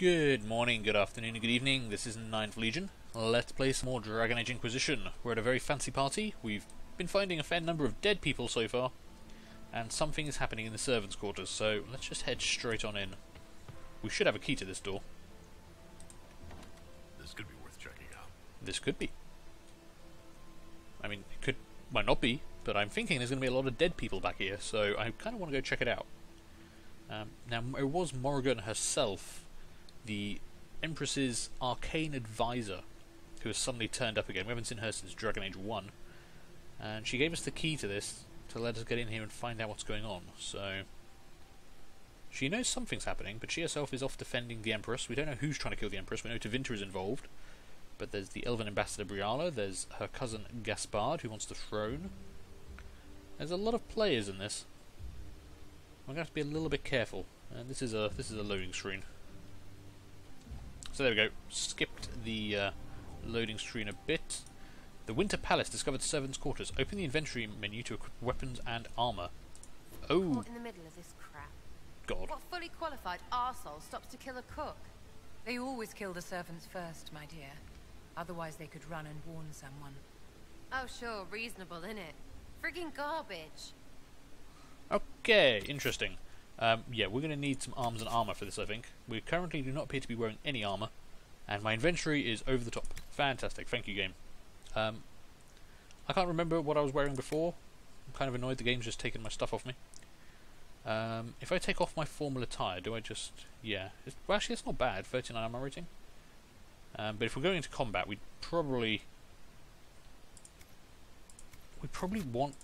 Good morning, good afternoon, good evening. This is Ninth Legion. Let's play some more Dragon Age Inquisition. We're at a very fancy party. We've been finding a fair number of dead people so far, and something is happening in the servants' quarters, so let's just head straight on in. We should have a key to this door. This could be worth checking out. This could be. I mean, it could, might not be, but I'm thinking there's going to be a lot of dead people back here, so I kind of want to go check it out. Um, now, it was Morrigan herself, the Empress's arcane advisor, who has suddenly turned up again. We haven't seen her since Dragon Age 1. And she gave us the key to this to let us get in here and find out what's going on, so... She knows something's happening, but she herself is off defending the Empress. We don't know who's trying to kill the Empress. We know Tevinter is involved. But there's the Elven Ambassador Briala, there's her cousin Gaspard, who wants the throne. There's a lot of players in this. I'm going to have to be a little bit careful. And this is a this is a loading screen. So there we go. Skipped the uh, loading screen a bit. The Winter Palace discovered servants' quarters. Open the inventory menu to equip weapons and armor. Oh Caught in the middle of this crap. God! What fully qualified arsehole stops to kill a cook? They always kill the servants first, my dear. Otherwise they could run and warn someone. Oh sure, reasonable, innit? Friggin' garbage. Okay, interesting. Um, yeah, we're going to need some arms and armor for this, I think. We currently do not appear to be wearing any armor, and my inventory is over the top. Fantastic, thank you, game. Um, I can't remember what I was wearing before. I'm kind of annoyed the game's just taken my stuff off me. Um, if I take off my formal attire, do I just... Yeah. It's, well, actually, it's not bad. 39 armor rating. Um, but if we're going into combat, we'd probably... We probably want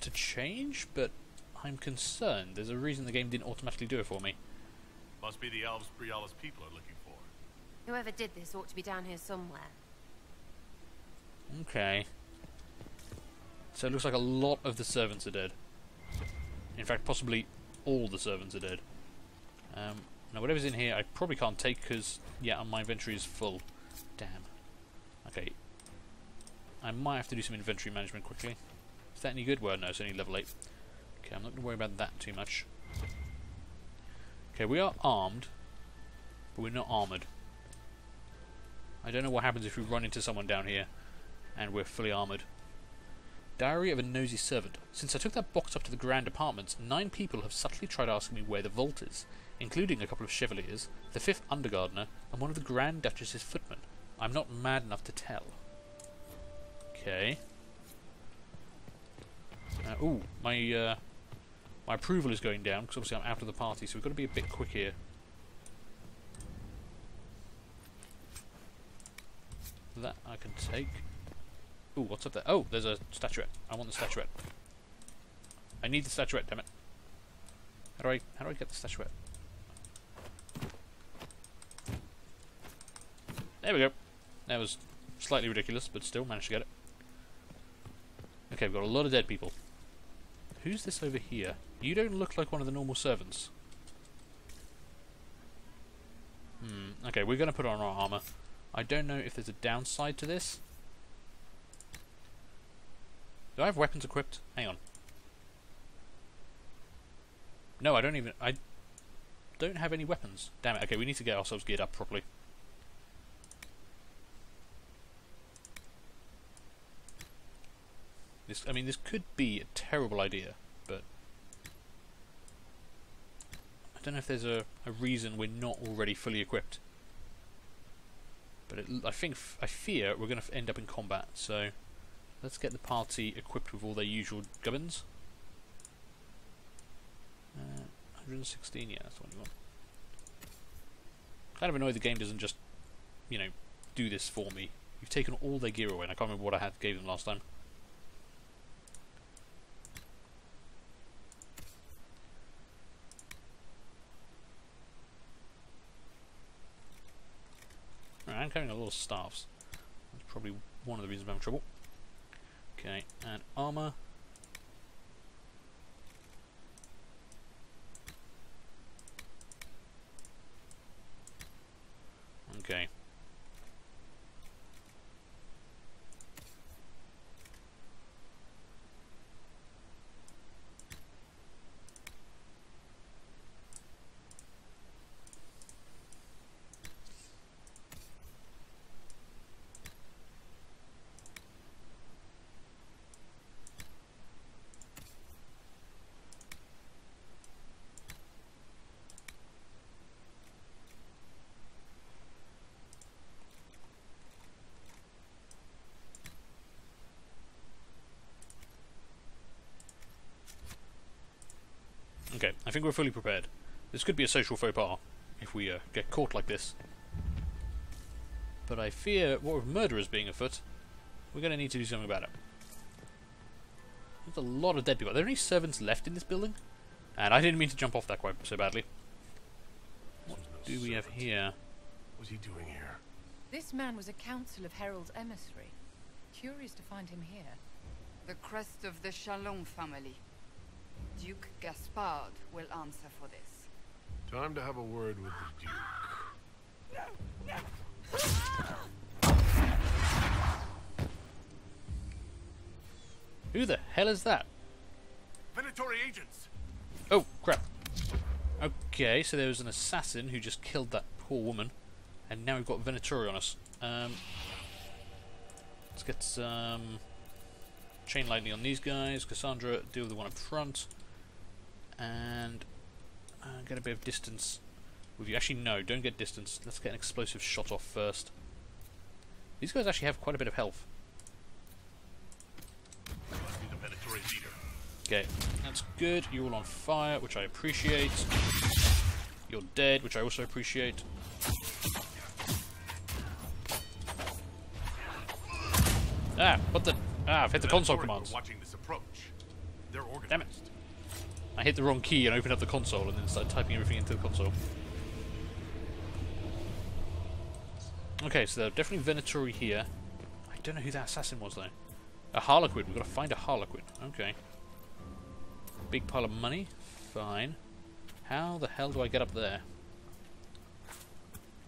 to change, but I'm concerned. There's a reason the game didn't automatically do it for me. Must be the elves Briala's people are looking for. Whoever did this ought to be down here somewhere. Okay. So it looks like a lot of the servants are dead. In fact, possibly all the servants are dead. Um, now, whatever's in here, I probably can't take because, yeah, my inventory is full. Damn. Okay. I might have to do some inventory management quickly. Is that any good? Well, no, it's only level 8. Okay, I'm not going to worry about that too much. Okay, we are armed, but we're not armoured. I don't know what happens if we run into someone down here and we're fully armoured. Diary of a Nosy Servant. Since I took that box up to the Grand Apartments, nine people have subtly tried asking me where the vault is, including a couple of Chevaliers, the fifth Undergardener, and one of the Grand Duchess's footmen. I'm not mad enough to tell. Okay. Uh, ooh, my uh, my approval is going down because obviously I'm out of the party, so we've got to be a bit quick here. That I can take. Ooh, what's up there? Oh, there's a statuette. I want the statuette. I need the statuette, damn it. How do I how do I get the statuette? There we go. That was slightly ridiculous, but still managed to get it. Okay, we've got a lot of dead people. Who's this over here? You don't look like one of the normal servants. Hmm, okay, we're going to put on our armour. I don't know if there's a downside to this. Do I have weapons equipped? Hang on. No, I don't even... I don't have any weapons. Damn it. Okay, we need to get ourselves geared up properly. This, I mean, this could be a terrible idea, but... I don't know if there's a, a reason we're not already fully equipped. But it, I think, I fear we're going to end up in combat, so... Let's get the party equipped with all their usual gubbins. Uh, 116, yeah, that's what you want. Kind of annoyed the game doesn't just, you know, do this for me. You've taken all their gear away, and I can't remember what I had gave them last time. I'm carrying a lot of staffs. That's probably one of the reasons I'm having trouble. Okay, and armor. Okay. Okay, I think we're fully prepared. This could be a social faux pas if we uh, get caught like this. But I fear, what with murderers being afoot, we're going to need to do something about it. There's a lot of dead people. Are there any servants left in this building? And I didn't mean to jump off that quite so badly. What do we have here? What's he doing here? This man was a council of Herald's emissary. Curious to find him here. The crest of the Chalon family. Duke Gaspard will answer for this. Time to have a word with the Duke. Who the hell is that? Venatori agents! Oh, crap. Okay, so there was an assassin who just killed that poor woman, and now we've got Venatori on us. Um, let's get some chain lightning on these guys. Cassandra, deal with the one up front, and uh, get a bit of distance with you. Actually, no, don't get distance. Let's get an explosive shot off first. These guys actually have quite a bit of health. Okay, that's good. You're all on fire, which I appreciate. You're dead, which I also appreciate. Ah, what the? Ah, I've hit the console commands. watching this approach. They're organized. Damn it. I hit the wrong key and opened up the console and then started typing everything into the console. Okay, so there are definitely Venatori here. I don't know who that assassin was though. A Harlequin. We've got to find a Harlequin. Okay. Big pile of money. Fine. How the hell do I get up there?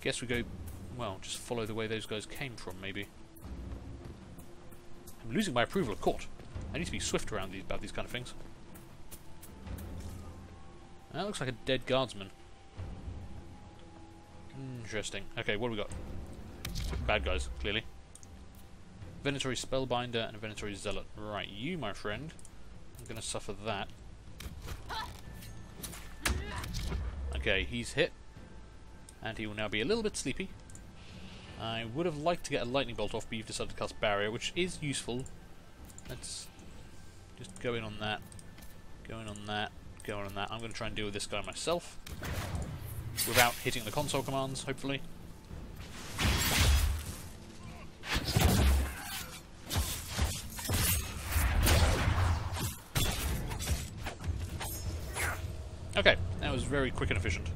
Guess we go, well, just follow the way those guys came from, maybe. I'm losing my approval of court. I need to be swift around these about these kind of things. That looks like a dead guardsman. Interesting. Okay, what do we got? Bad guys, clearly. Venatori Spellbinder and a Venatori Zealot. Right, you, my friend. I'm going to suffer that. Okay, he's hit. And he will now be a little bit sleepy. I would have liked to get a lightning bolt off, but you've decided to cast barrier, which is useful. Let's just go in on that. Go in on that. Go in on that. I'm going to try and deal with this guy myself. Without hitting the console commands, hopefully. Okay, that was very quick and efficient.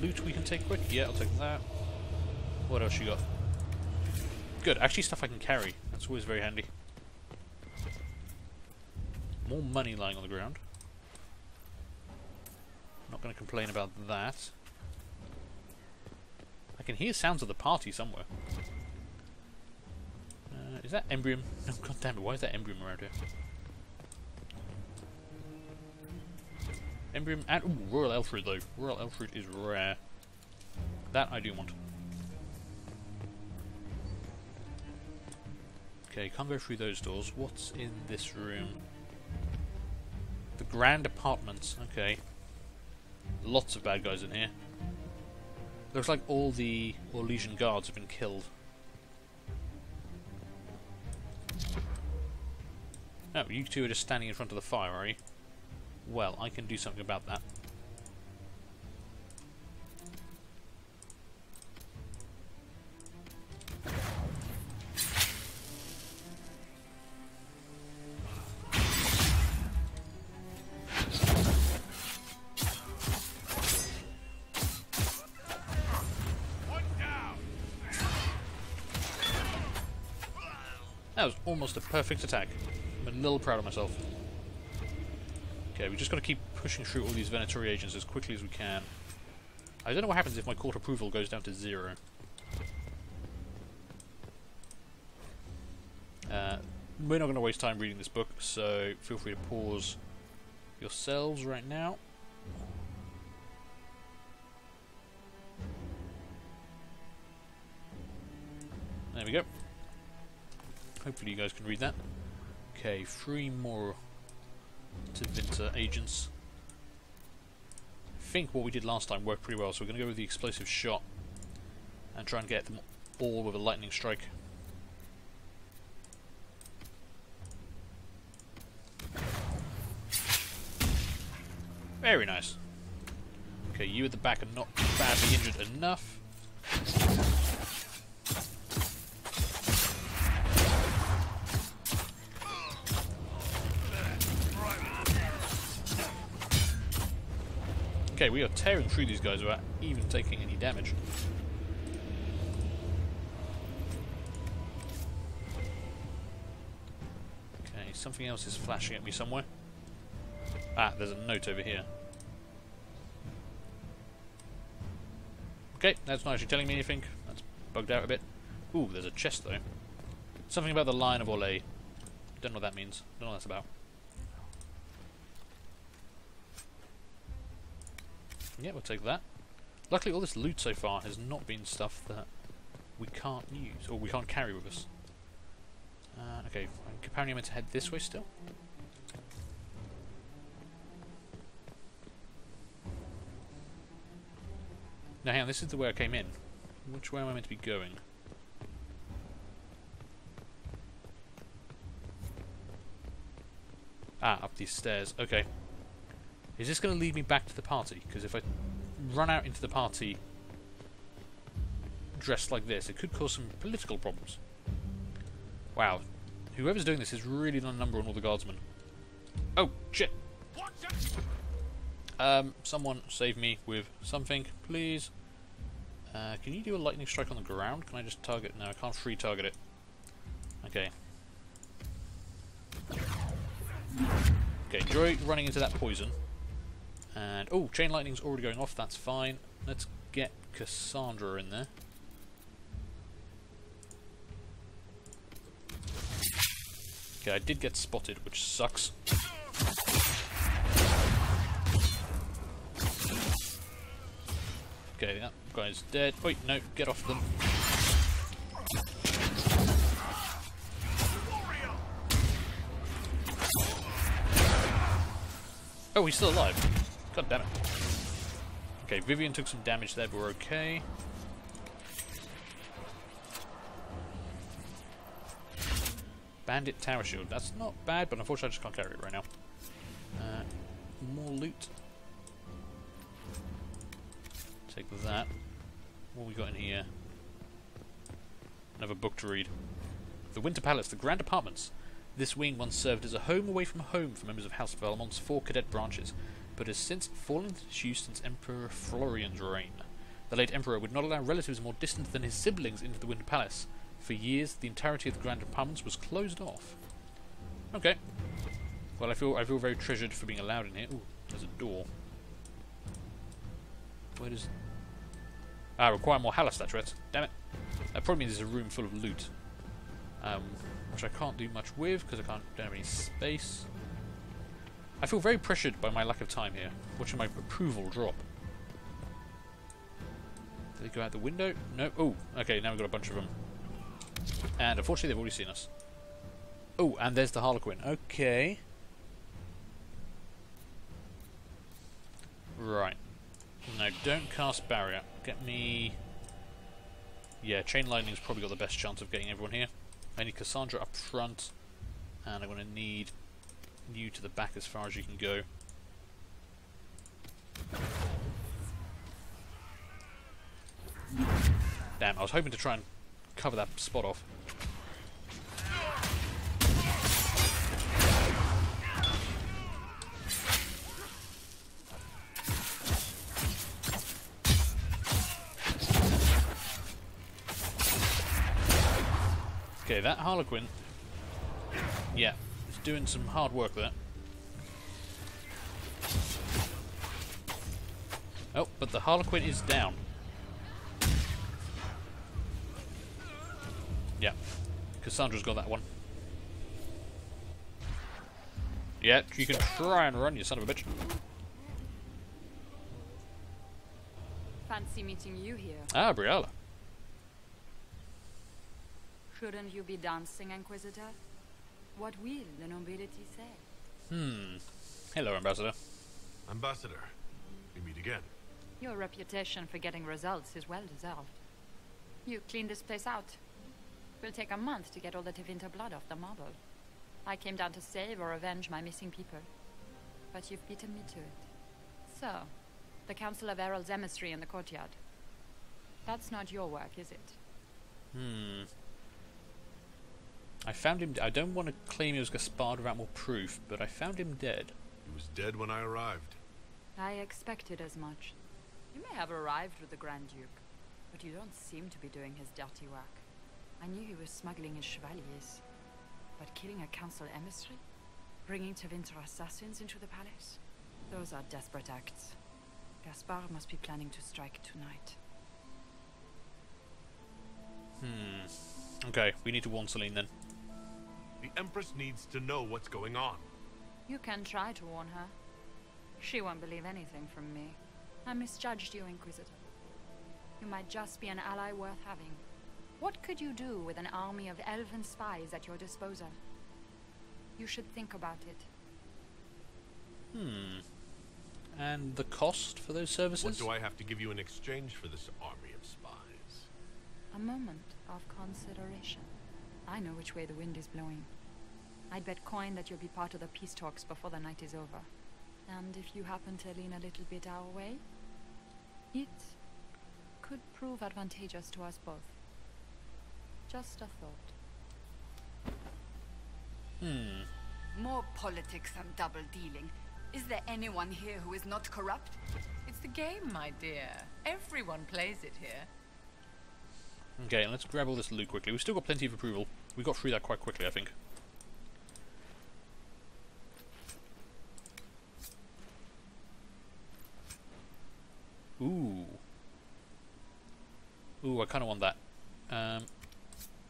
Loot we can take quick? Yeah, I'll take that. What else you got? Good, actually stuff I can carry. That's always very handy. More money lying on the ground. Not going to complain about that. I can hear sounds of the party somewhere. Uh, is that Embrium? Oh, God damn it, why is that Embrium around here? Embrium and ooh, Royal Elfroot though. Royal Elfroot is rare. That I do want. Okay, can't go through those doors. What's in this room? The Grand Apartments. Okay. Lots of bad guys in here. Looks like all the Orlesian guards have been killed. Oh, you two are just standing in front of the fire, are you? Well, I can do something about that. That was almost a perfect attack. I'm a little proud of myself. Okay, we just got to keep pushing through all these Venatori agents as quickly as we can. I don't know what happens if my court approval goes down to zero. Uh, we're not going to waste time reading this book, so feel free to pause yourselves right now. There we go. Hopefully you guys can read that. Okay, three more Tevinter agents. I think what we did last time worked pretty well, so we're going to go with the explosive shot and try and get them all with a lightning strike. Very nice. Okay, you at the back are not badly injured enough. Okay, we are tearing through these guys without even taking any damage. Okay, something else is flashing at me somewhere. Ah, there's a note over here. Okay, that's not actually telling me anything. That's bugged out a bit. Ooh, there's a chest though. Something about the line of Orlais. Don't know what that means. Don't know what that's about. Yeah, we'll take that. Luckily, all this loot so far has not been stuff that we can't use, or we can't carry with us. Uh, okay, apparently I'm meant to head this way still. Now hang on, this is the way I came in. Which way am I meant to be going? Ah, up these stairs. Okay. Is this going to lead me back to the party? Because if I run out into the party dressed like this, it could cause some political problems. Wow. Whoever's doing this is really done a number on all the guardsmen. Oh, shit! Um, someone save me with something, please. Uh, can you do a lightning strike on the ground? Can I just target? No, I can't free target it. Okay. Okay, enjoy running into that poison. And, oh, chain lightning's already going off, that's fine. Let's get Cassandra in there. Okay, I did get spotted, which sucks. Okay, that guy's dead. Wait, no, get off them. Oh, he's still alive. God damn it. Okay, Vivienne took some damage there, but we're okay. Bandit Tower Shield. That's not bad, but unfortunately I just can't carry it right now. Uh, more loot. Take that. What we got in here? Another book to read. The Winter Palace, the Grand Apartments. This wing once served as a home away from home for members of House Valmont's four cadet branches, but has since fallen into disuse since Emperor Florian's reign. The late Emperor would not allow relatives more distant than his siblings into the Winter Palace. For years, the entirety of the Grand Apartments was closed off. Okay. Well, I feel I feel very treasured for being allowed in here. Ooh, there's a door. Where does... Ah, require more halla statuettes. Damn it. That probably means there's a room full of loot. Um, which I can't do much with because I can't don't have any space. I feel very pressured by my lack of time here, watching my approval drop. Did they go out the window? No. Oh, okay, now we've got a bunch of them. And unfortunately they've already seen us. Oh, and there's the Harlequin. Okay. Right. No, don't cast barrier. Get me... Yeah, Chain Lightning's probably got the best chance of getting everyone here. I need Cassandra up front, and I'm going to need you to the back as far as you can go. Damn, I was hoping to try and cover that spot off. Okay, that Harlequin, yeah, doing some hard work there. Oh, but the Harlequin is down. Yeah, Cassandra's got that one. Yeah, you can try and run, you son of a bitch. Fancy meeting you here. Ah, Briala. Shouldn't you be dancing, Inquisitor? What will the nobility say? Hmm. Hello, Ambassador. Ambassador, we meet again. Your reputation for getting results is well deserved. You cleaned this place out. It will take a month to get all the Tevinter blood off the marble. I came down to save or avenge my missing people. But you've beaten me to it. So, the Council of Herald's emissary in the courtyard. That's not your work, is it? Hmm. I found him. I don't want to claim he was Gaspard without more proof, but I found him dead. He was dead when I arrived. I expected as much. You may have arrived with the Grand Duke, but you don't seem to be doing his dirty work. I knew he was smuggling his chevaliers, but killing a council emissary? Bringing Tevinter assassins into the palace? Those are desperate acts. Gaspard must be planning to strike tonight. Hmm. Okay, we need to warn Celene then. The Empress needs to know what's going on. You can try to warn her. She won't believe anything from me. I misjudged you, Inquisitor. You might just be an ally worth having. What could you do with an army of elven spies at your disposal? You should think about it. Hmm. And the cost for those services? What do I have to give you in exchange for this army of spies? A moment of consideration. I know which way the wind is blowing. I'd bet coin that you'll be part of the peace talks before the night is over. And if you happen to lean a little bit our way, it could prove advantageous to us both. Just a thought. Hmm. More politics and double dealing. Is there anyone here who is not corrupt? It's the game, my dear. Everyone plays it here. Okay, let's grab all this loot quickly. We've still got plenty of approval. We got through that quite quickly, I think. Ooh. Ooh, I kind of want that. Um,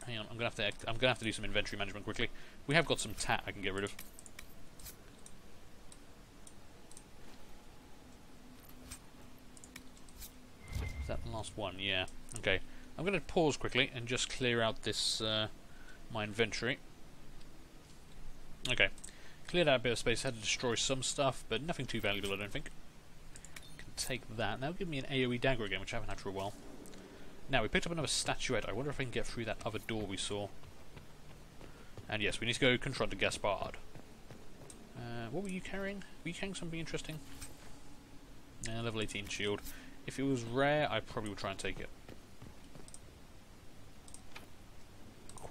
hang on, I'm gonna have to. I'm gonna have to do some inventory management quickly. We have got some tat I can get rid of. Is that the last one? Yeah. Okay. I'm going to pause quickly and just clear out this uh, my inventory. Okay. Cleared out a bit of space. Had to destroy some stuff, but nothing too valuable, I don't think. Can take that. That'll give me an AoE dagger again, which I haven't had for a while. Now, we picked up another statuette. I wonder if I can get through that other door we saw. And yes, we need to go confront the Gaspard. Uh, what were you carrying? Were you carrying something interesting? Uh, level 18 shield. If it was rare, I probably would try and take it.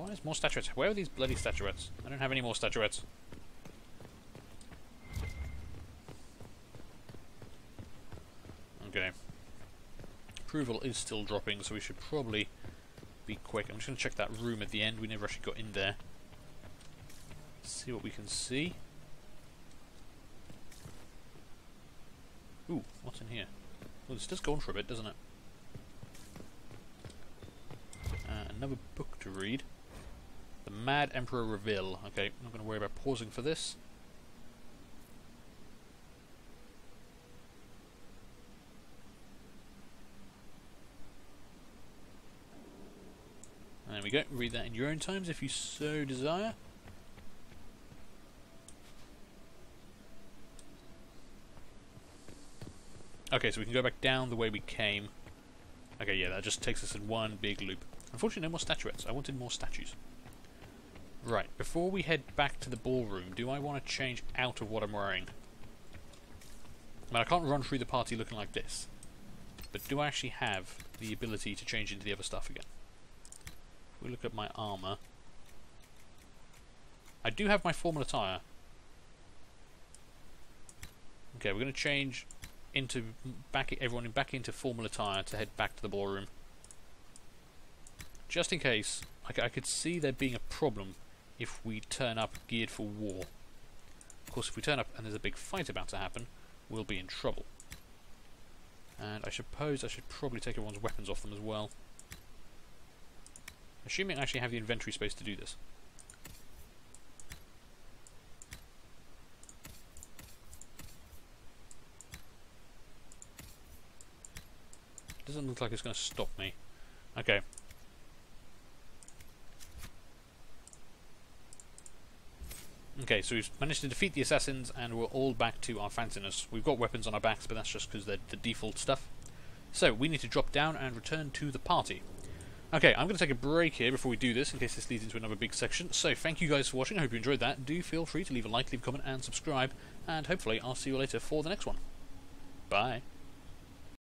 Requires more statuettes. Where are these bloody statuettes? I don't have any more statuettes. Okay. Approval is still dropping, so we should probably be quick. I'm just going to check that room at the end. We never actually got in there. See what we can see. Ooh, what's in here? Well, this does go on for a bit, doesn't it? Uh, another book to read. The Mad Emperor Reveal. Okay, I'm not going to worry about pausing for this. There we go. Read that in your own times if you so desire. Okay, so we can go back down the way we came. Okay, yeah, that just takes us in one big loop. Unfortunately, no more statuettes. I wanted more statues. Right, before we head back to the ballroom, do I want to change out of what I'm wearing? I mean, I can't run through the party looking like this. But do I actually have the ability to change into the other stuff again? If we look at my armour... I do have my formal attire. Okay, we're going to change into back everyone back into formal attire to head back to the ballroom. Just in case, I, I could see there being a problem if we turn up geared for war. Of course, if we turn up and there's a big fight about to happen, we'll be in trouble. And I suppose I should probably take everyone's weapons off them as well. Assuming I actually have the inventory space to do this. Doesn't look like it's going to stop me. Okay. Okay, so we've managed to defeat the assassins and we're all back to our fanciness. We've got weapons on our backs, but that's just because they're the default stuff. So, we need to drop down and return to the party. Okay, I'm going to take a break here before we do this, in case this leads into another big section. So, thank you guys for watching. I hope you enjoyed that. Do feel free to leave a like, leave a comment, and subscribe. And hopefully, I'll see you later for the next one. Bye.